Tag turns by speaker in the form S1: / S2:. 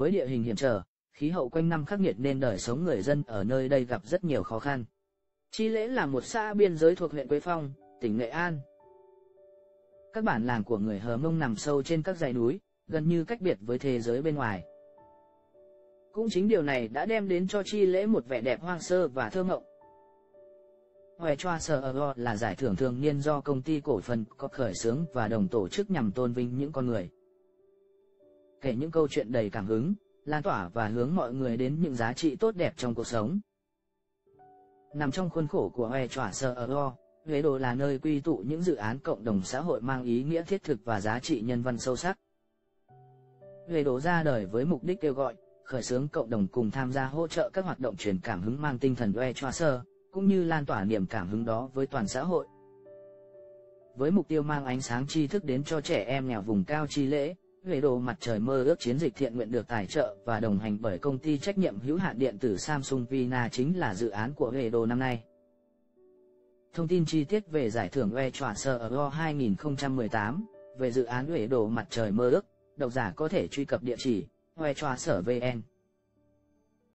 S1: Với địa hình hiểm trở, khí hậu quanh năm khắc nghiệt nên đời sống người dân ở nơi đây gặp rất nhiều khó khăn. Chi Lễ là một xã biên giới thuộc huyện Quế Phong, tỉnh Nghệ An. Các bản làng của người Hờ Mông nằm sâu trên các dãy núi, gần như cách biệt với thế giới bên ngoài. Cũng chính điều này đã đem đến cho Chi Lễ một vẻ đẹp hoang sơ và thơ ngộng. Hoài Choa Sơ Ở ờ là giải thưởng thường niên do công ty cổ phần có khởi xướng và đồng tổ chức nhằm tôn vinh những con người. Kể những câu chuyện đầy cảm hứng, lan tỏa và hướng mọi người đến những giá trị tốt đẹp trong cuộc sống. Nằm trong khuôn khổ của Hoài Chỏa Sơ Award, Huế Đồ là nơi quy tụ những dự án cộng đồng xã hội mang ý nghĩa thiết thực và giá trị nhân văn sâu sắc. Huế Đồ ra đời với mục đích kêu gọi, khởi xướng cộng đồng cùng tham gia hỗ trợ các hoạt động truyền cảm hứng mang tinh thần Oe Chỏa Sơ, cũng như lan tỏa niềm cảm hứng đó với toàn xã hội. Với mục tiêu mang ánh sáng tri thức đến cho trẻ em nghèo vùng cao chi lễ, về đồ mặt trời mơ ước chiến dịch thiện nguyện được tài trợ và đồng hành bởi công ty trách nhiệm hữu hạn điện tử Samsung Vina chính là dự án của Về đồ năm nay. Thông tin chi tiết về giải thưởng Oe Chỏa Sơ ở 2018, về dự án Về đồ mặt trời mơ ước, độc giả có thể truy cập địa chỉ Hoe Choa Sở VN